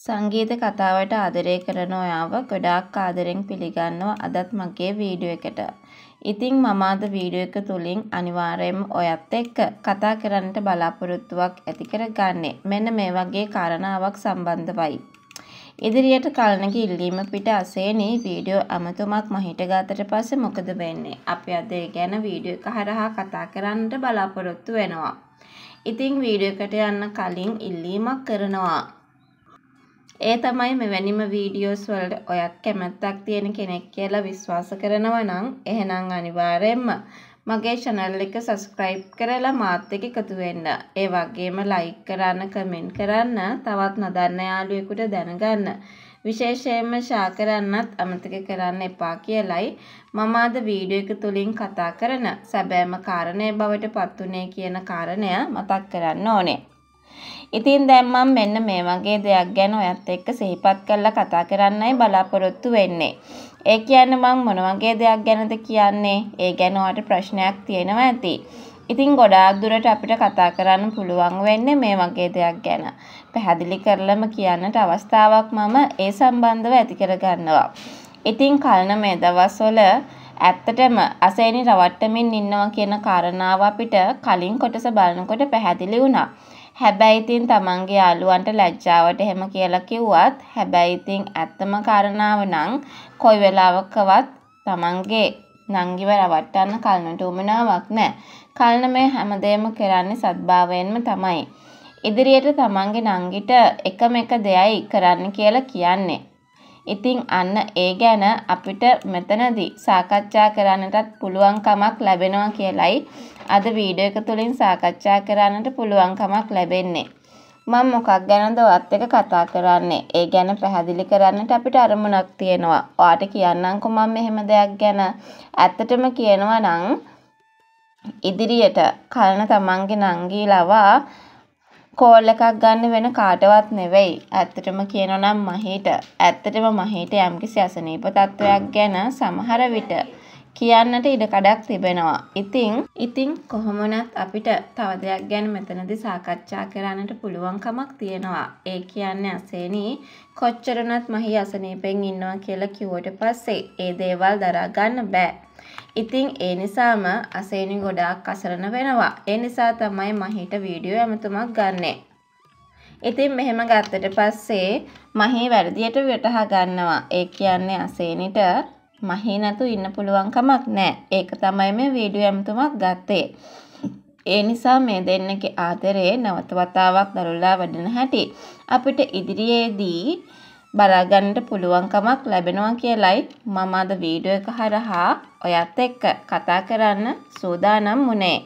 සංගීත කතාවට ආදරය කරන ඔයාව ගොඩාක් ආදරෙන් පිළිගන්නවා අදත් මගේ වීඩියෝ එකට. ඉතින් මම අද වීඩියෝ එක තුලින් අනිවාර්යයෙන්ම ඔයත් එක්ක කතා කරන්නට බලාපොරොත්තුවක් ඇති කරගන්නේ මෙන්න මේ වගේ කාරණාවක් සම්බන්ධවයි. ඉදිරියට කලණක ඉල්ලීම පිට අසේනි වීඩියෝ අමතුමක් මහිට ගත්තට පස්සේ මොකද වෙන්නේ? අපි අද ඒ ගැන වීඩියෝ එක හරහා කතා කරන්නට බලාපොරොත්තු වෙනවා. ඉතින් වීඩියෝ එකට යන්න කලින් ඉල්ලීමක් කරනවා. ඒ තමයි මෙවැනිම වීඩියෝස් වලට ඔයත් කැමැත්තක් තියෙන කෙනෙක් කියලා විශ්වාස කරනවා නම් එහෙනම් අනිවාර්යයෙන්ම මගේ channel එක subscribe කරලා මාත් එක්ක එකතු වෙන්න. ඒ වගේම like කරන්න, comment කරන්න, තවත් නොදන්න යාළුවෙකුට දැනගන්න. විශේෂයෙන්ම share කරන්නත් අමතක කරන්න එපා කියලයි මම අද වීඩියෝ එක තුලින් කතා කරන සැබෑම කාරණය බවට පත්ුනේ කියන කාරණය මතක් කරන්න ඕනේ. ඉතින් දැන් මම මෙන්න මේ වගේ දෙයක් ගැන ඔයත් එක්ක සිහිපත් කරලා කතා කරන්නයි බලාපොරොත්තු වෙන්නේ. ඒ කියන්නේ මම මොන වගේ දෙයක් ගැනද කියන්නේ? ඒ ගැන ඔයාලට ප්‍රශ්නයක් තියෙනවා ඇති. ඉතින් ගොඩාක් දුරට අපිට කතා කරන්න පුළුවන් වෙන්නේ මේ වගේ දෙයක් ගැන. පැහැදිලි කරලම කියන්නට අවස්ථාවක් මම ඒ සම්බන්ධව ඇති කරගන්නවා. ඉතින් කලන මේ දවස්වල ඇත්තටම අසේනි රවට්ටමින් ඉන්නවා කියන කාරණාව අපිට කලින් කොටස බලනකොට පැහැදිලි වුණා. හැබැයි ඉතින් තමන්ගේ යාළුවන්ට ලැජ්ජාවට එහෙම කියලා කිව්වත් හැබැයි ඉතින් ඇත්තම කාරණාව නම් කොයි වෙලාවකවත් තමන්ගේ නංගිව රවට්ටන්න කල්නට උමනාවක් නැහැ. කල්න මේ හැමදේම කරන්නේ සද්භාවයෙන්ම තමයි. ඉදිරියට තමන්ගේ නංගිට එකම එක දෙයයි කරන්න කියලා කියන්නේ. ඉතින් අන්න ඒ ගැන අපිට මෙතනදී සාකච්ඡා කරන්නටත් පුළුවන්කමක් ලැබෙනවා කියලයි අද වීඩියෝ එක තුලින් සාකච්ඡා කරන්නට පුළුවන්කමක් ලැබෙන්නේ. මම මොකක් ගැනද ඔයත් එක්ක කතා කරන්නේ? ඒ ගැන පැහැදිලි කරන්නට අපිට අරමුණක් තියෙනවා. ඔයාට කියන්නම්කෝ මම මෙහෙම දෙයක් ගැන. ඇත්තටම කියනවා නම් ඉදිරියට කලන තමන්ගේ නංගී ලවා කෝල් එකක් ගන්න වෙන කාටවත් නෙවෙයි. ඇත්තටම කියනවා නම් මහීට. ඇත්තටම මහීට යම්කිසි අසනීප තත්වයක් ගැන සමහර විට කියන්නට ඉඩකඩක් තිබෙනවා. ඉතින් ඉතින් කොහොමනත් අපිට තව දෙයක් ගැන මෙතනදී සාකච්ඡා කරන්නට පුළුවන්කමක් තියෙනවා. ඒ කියන්නේ අසේනී කොච්චරනත් මහී අසනීපෙන් ඉන්නවා කියලා කිව්වට පස්සේ ඒ දේවල් දරා ගන්න බෑ. ඉතින් ඒ නිසාම අසේනි ගොඩාක් අසරණ වෙනවා. ඒ නිසා තමයි මහිට වීඩියෝ ඇමතුමක් ගන්නෙ. ඉතින් මෙහෙම ගත්තට පස්සේ මහී වැරදියට වටහා ගන්නවා. ඒ කියන්නේ අසේනිට මහේ නැතු ඉන්න පුළුවන් කමක් නැහැ. ඒක තමයි මේ වීඩියෝ ඇමතුමක් ගත්තේ. ඒ නිසා මේ දෙන්නගේ ආදරේ නැවත වතාවක් දරුලා වැඩෙන හැටි අපිට ඉදිරියේදී බලාගන්නට පුළුවන්කමක් ලැබෙනවා කියලයි මම අද වීඩියෝ එක හරහා ඔයත් එක්ක කතා කරන්න සූදානම් වුණේ.